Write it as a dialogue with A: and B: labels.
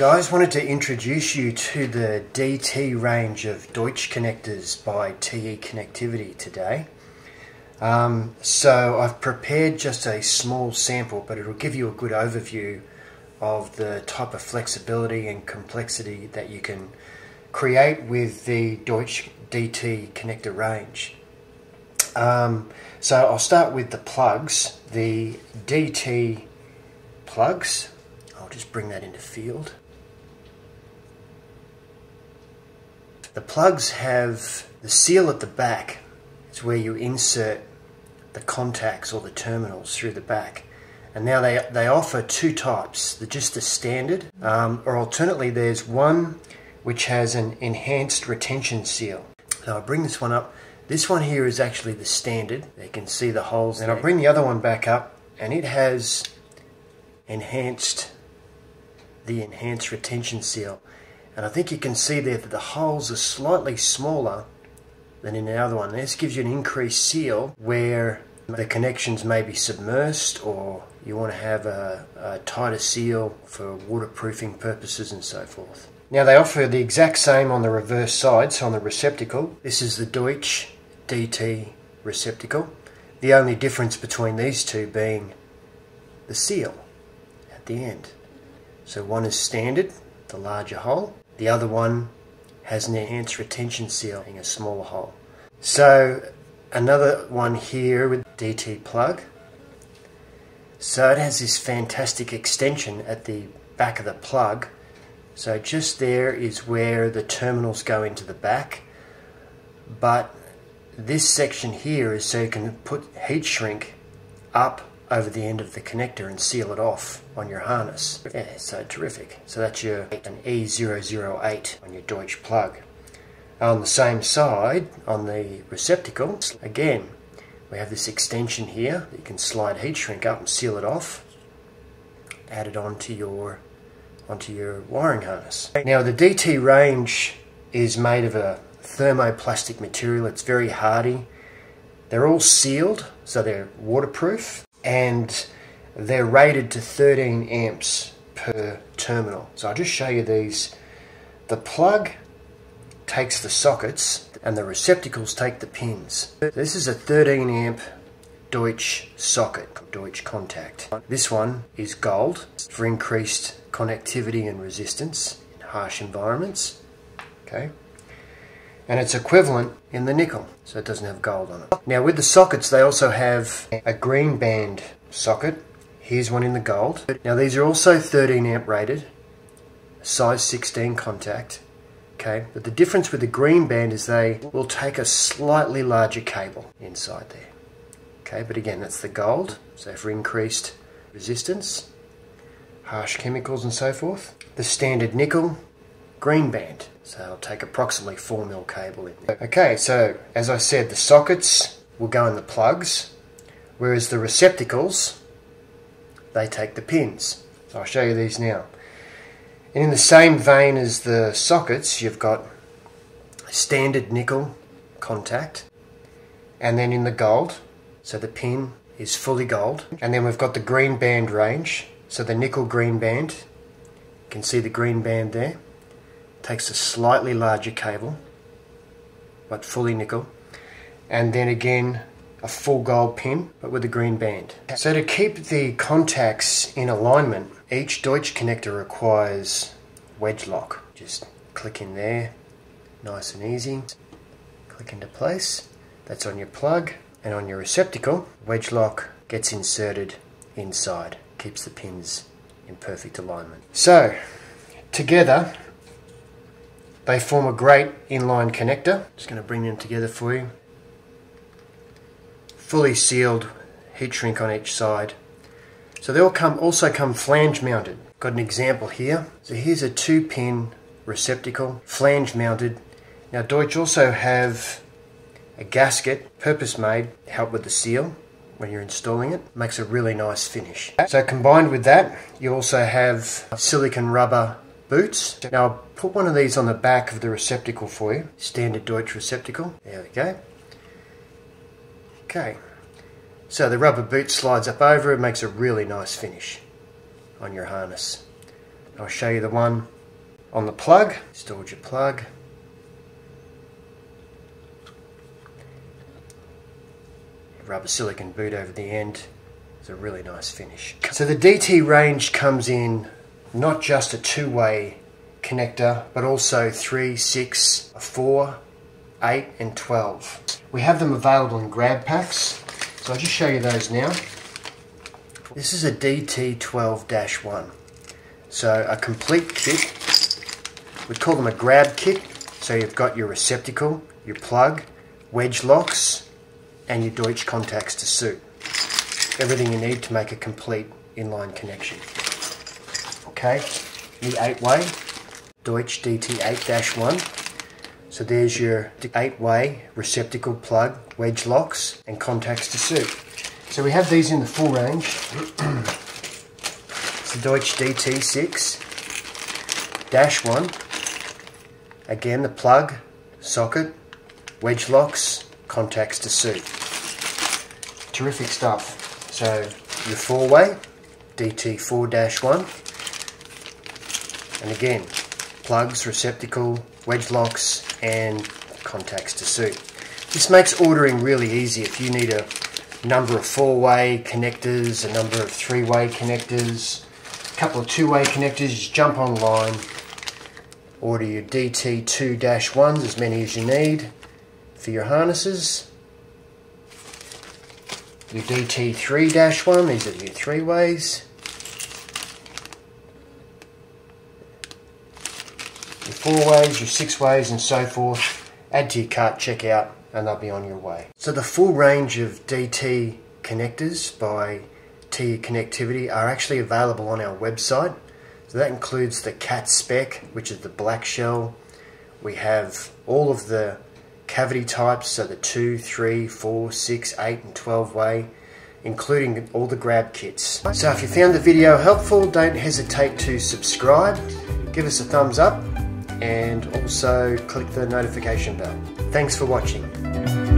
A: guys, wanted to introduce you to the DT range of Deutsch connectors by TE Connectivity today. Um, so I've prepared just a small sample, but it'll give you a good overview of the type of flexibility and complexity that you can create with the Deutsch DT connector range. Um, so I'll start with the plugs. The DT plugs, I'll just bring that into field. The plugs have the seal at the back. It's where you insert the contacts or the terminals through the back. And now they, they offer two types, the, just the standard, um, or alternately there's one which has an enhanced retention seal. So I'll bring this one up. This one here is actually the standard. You can see the holes. And I'll bring the other one back up and it has enhanced, the enhanced retention seal. And I think you can see there that the holes are slightly smaller than in the other one. This gives you an increased seal where the connections may be submersed or you want to have a, a, tighter seal for waterproofing purposes and so forth. Now they offer the exact same on the reverse side, so on the receptacle. This is the Deutsch DT receptacle. The only difference between these two being the seal at the end. So one is standard, the larger hole. The other one has an enhanced retention seal in a smaller hole. So another one here with DT plug. So it has this fantastic extension at the back of the plug. So just there is where the terminals go into the back. But this section here is so you can put heat shrink up over the end of the connector and seal it off on your harness. Yeah, so terrific. So that's your an E008 on your Deutsch plug. On the same side, on the receptacle, again, we have this extension here that you can slide heat shrink up and seal it off. Add it onto your onto your wiring harness. Now the DT range is made of a thermoplastic material. It's very hardy. They're all sealed, so they're waterproof and they're rated to 13 amps per terminal. So I'll just show you these. The plug takes the sockets and the receptacles take the pins. This is a 13 amp Deutsch socket, Deutsch contact. This one is gold for increased connectivity and resistance in harsh environments. Okay. And it's equivalent in the nickel, so it doesn't have gold on it. Now with the sockets, they also have a green band socket. Here's one in the gold. Now these are also 13 amp rated, size 16 contact. Okay, but the difference with the green band is they will take a slightly larger cable inside there. Okay, but again, that's the gold, so for increased resistance, harsh chemicals and so forth. The standard nickel, green band, so I'll take approximately 4 mil cable in there. Okay, so as I said, the sockets will go in the plugs, whereas the receptacles, they take the pins. So I'll show you these now. And in the same vein as the sockets, you've got standard nickel contact, and then in the gold, so the pin is fully gold. And then we've got the green band range, so the nickel green band, you can see the green band there, takes a slightly larger cable, but fully nickel. And then again, a full gold pin, but with a green band. So to keep the contacts in alignment, each Deutsch connector requires wedge lock. Just click in there, nice and easy. Click into place. That's on your plug and on your receptacle. Wedge lock gets inserted inside, keeps the pins in perfect alignment. So, together, they form a great inline connector. Just going to bring them together for you. Fully sealed, heat shrink on each side. So they all come also come flange mounted. Got an example here. So here's a two pin receptacle, flange mounted. Now Deutsch also have a gasket, purpose made, help with the seal when you're installing it. Makes a really nice finish. So combined with that, you also have silicon rubber boots. Now I'll put one of these on the back of the receptacle for you. Standard Deutsch receptacle. There we go. Okay. So the rubber boot slides up over it, makes a really nice finish on your harness. I'll show you the one on the plug. Stored your plug. Rubber silicon boot over the end. It's a really nice finish. So the DT range comes in not just a two-way connector, but also 3, 6, 4, 8 and 12. We have them available in grab packs, so I'll just show you those now. This is a DT12-1. So a complete kit, we call them a grab kit. So you've got your receptacle, your plug, wedge locks, and your Deutsch contacts to suit. Everything you need to make a complete inline connection. Okay, the 8-way Deutsch DT8-1. So there's your 8-way receptacle plug, wedge locks, and contacts to suit. So we have these in the full range. it's the Deutsch DT6-1. Again, the plug, socket, wedge locks, contacts to suit. Terrific stuff. So your four-way, DT4-1. And again, plugs, receptacle, wedge locks, and contacts to suit. This makes ordering really easy if you need a number of four-way connectors, a number of three-way connectors, a couple of two-way connectors, just jump online, Order your DT2-1s, as many as you need for your harnesses. Your DT3-1, these are your three Your four ways, your six ways, and so forth. Add to your cart, check out, and they'll be on your way. So the full range of DT connectors by TE Connectivity are actually available on our website. So that includes the cat spec, which is the black shell. We have all of the cavity types, so the 2, 3, 4, 6, 8 and 12 way, including all the grab kits. So if you found the video helpful, don't hesitate to subscribe, give us a thumbs up, and also click the notification bell. Thanks for watching.